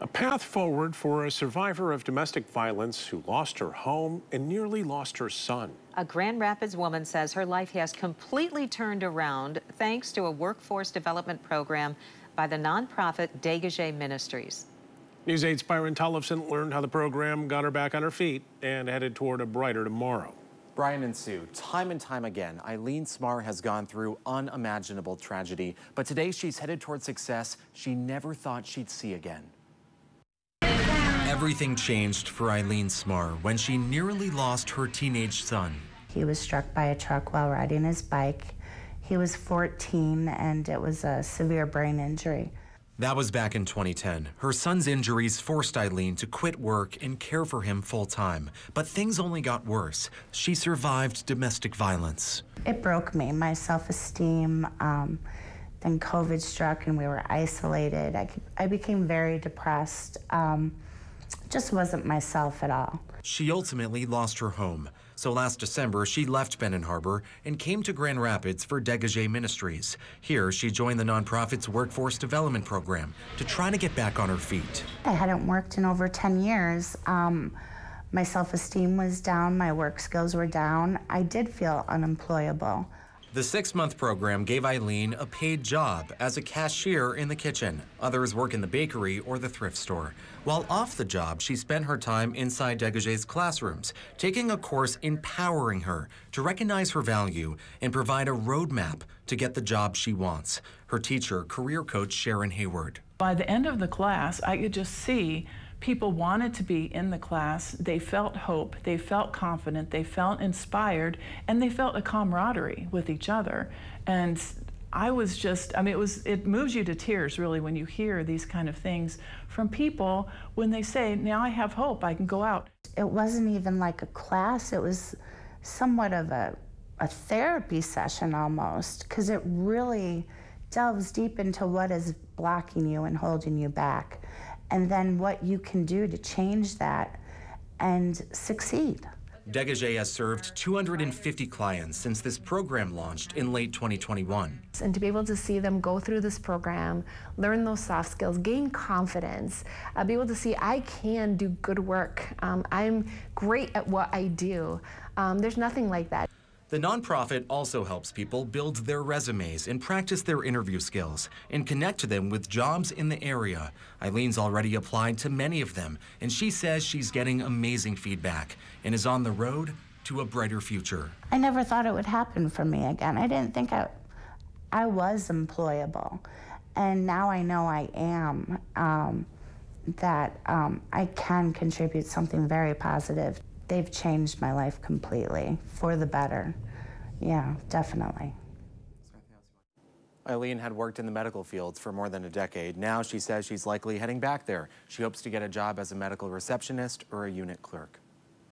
A path forward for a survivor of domestic violence who lost her home and nearly lost her son. A Grand Rapids woman says her life has completely turned around thanks to a workforce development program by the nonprofit Degage Ministries. News 8's Byron Tollefson learned how the program got her back on her feet and headed toward a brighter tomorrow. Brian and Sue, time and time again, Eileen Smar has gone through unimaginable tragedy, but today she's headed toward success she never thought she'd see again. Everything changed for Eileen Smar when she nearly lost her teenage son. He was struck by a truck while riding his bike. He was 14 and it was a severe brain injury. That was back in 2010. Her son's injuries forced Eileen to quit work and care for him full time. But things only got worse. She survived domestic violence. It broke me, my self esteem. Um, then COVID struck and we were isolated. I, I became very depressed. Um, just wasn't myself at all. She ultimately lost her home. So last December, she left Benton Harbor and came to Grand Rapids for Degage Ministries. Here, she joined the nonprofit's workforce development program to try to get back on her feet. I hadn't worked in over 10 years. Um, my self esteem was down, my work skills were down. I did feel unemployable. The six month program gave Eileen a paid job as a cashier in the kitchen. Others work in the bakery or the thrift store. While off the job, she spent her time inside Degage's classrooms, taking a course empowering her to recognize her value and provide a roadmap to get the job she wants. Her teacher, career coach Sharon Hayward. By the end of the class, I could just see people wanted to be in the class. They felt hope, they felt confident, they felt inspired, and they felt a camaraderie with each other. And I was just, I mean, it was, it moves you to tears really when you hear these kind of things from people when they say, now I have hope, I can go out. It wasn't even like a class, it was somewhat of a, a therapy session almost, because it really delves deep into what is blocking you and holding you back and then what you can do to change that and succeed. Degage has served 250 clients since this program launched in late 2021. And to be able to see them go through this program, learn those soft skills, gain confidence, uh, be able to see I can do good work. Um, I'm great at what I do. Um, there's nothing like that. The nonprofit also helps people build their resumes and practice their interview skills and connect to them with jobs in the area. Eileen's already applied to many of them, and she says she's getting amazing feedback and is on the road to a brighter future. I never thought it would happen for me again. I didn't think I, I was employable, and now I know I am. Um, that um, I can contribute something very positive they've changed my life completely for the better. Yeah, definitely. Eileen had worked in the medical fields for more than a decade. Now she says she's likely heading back there. She hopes to get a job as a medical receptionist or a unit clerk.